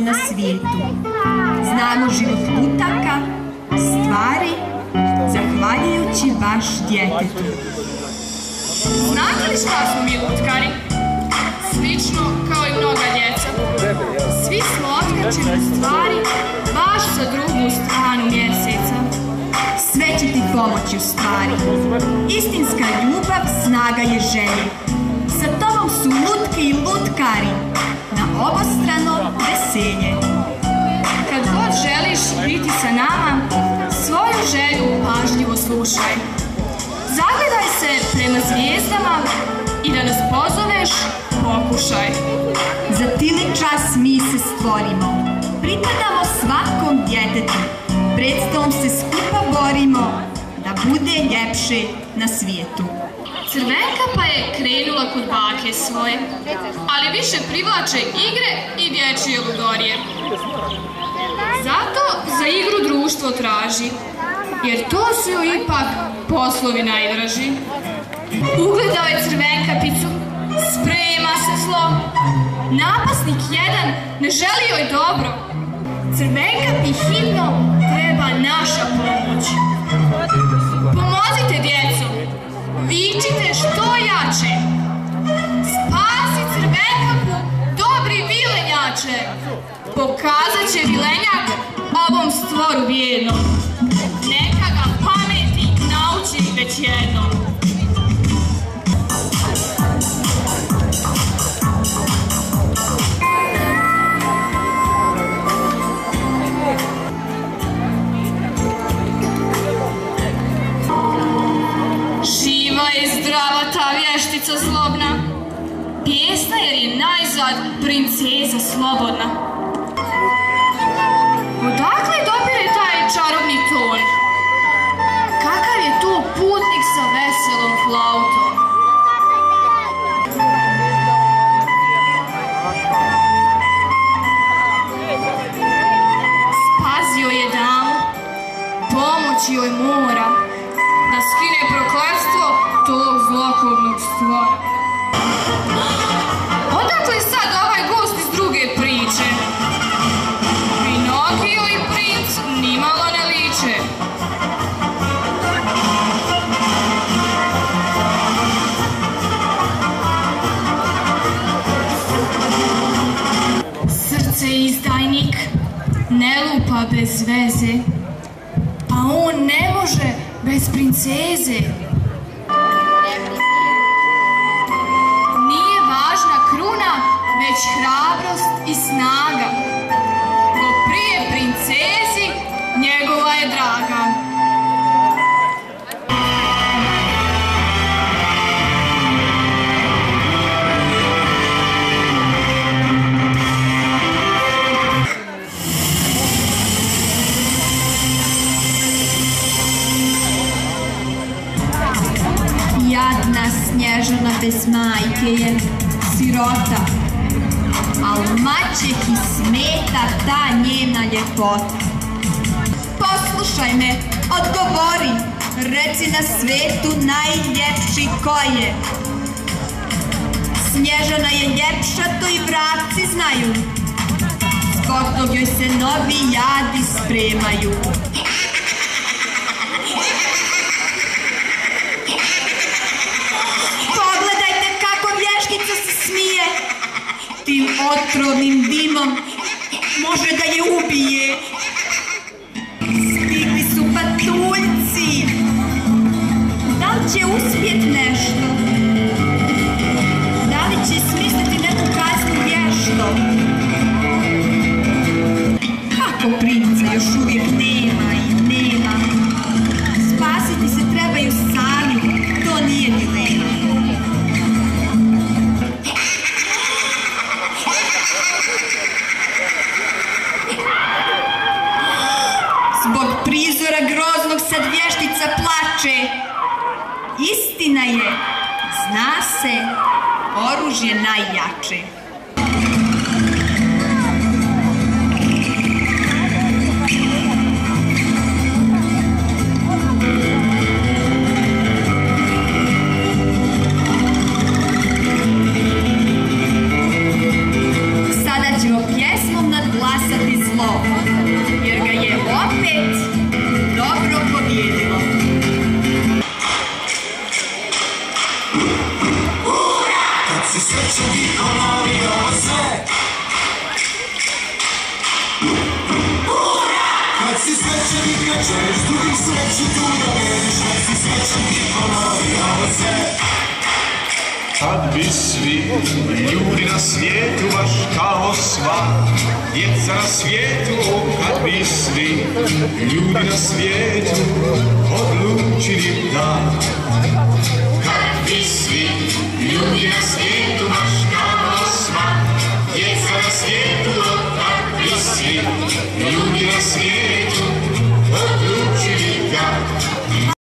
na svijetu. Znamo život lutaka, stvari, zahvaljujući baš djetetu. Znate li šta smo mi lutkari? Slično kao i mnoga djeca. Svi smo otkačeni stvari baš za drugu stranu mjeseca. Sve će ti pomoći u stvari. Istinska ljubav snaga je želje. Sa tobom su lutke i lutkari. Na obostrano veselje. Kad god želiš biti sa nama, svoju želju pažljivo slušaj. Zagledaj se prema zvijezdama i da nas pozoveš, pokušaj. Za tili čas mi se stvorimo. Pripadamo svakom djetetu. Predstavom se skupa borimo da bude ljepše na svijetu. Crvenka pa je krenula kod bake svoje, ali više privlače igre i dječje ludorije. Zato za igru društvo traži, jer to su joj ipak poslovi najdraži. Ugledao je crvenka picu, sprema se zlo. Napasnik jedan ne želi joj dobro. Crvenka pi hitno treba naša pomoć. Pomozite djeco, vičite što jače. Spasi crvenkapu, dobri vilenjače. Pokazat će vilenjak ovom stvoru bijednom. Princeza slobodna. Odakle dopire taj čarobni ton? Kakav je to putnik sa veselom flautom? Je joj mora, da skine prokletstvo tog zlokobnog stvora. Izdajnik ne lupa bez veze, a on ne može bez princeze. Bez majke je sirota, al mačeki smeta ta njena ljepota. Poslušaj me, odgovori, reci na svetu najljepši ko je. Snježana je ljepša, to i vrapci znaju, tog joj se novi jadi spremaju. Može da je ubije. Stigli su patuljci. Da li će uspjet Zbog prizora groznog sad vještica plače. Istina je, zna se, oružje najjače. si svečani večer, s drugim sreći tu da veriš, nek si svečan i ponovi ovo sve. Tad bi svi ljudi na svijetu baš kao sva djeca na svijetu Kad bi svi ljudi na svijetu odlučili da Kad bi svi ljudi na svijetu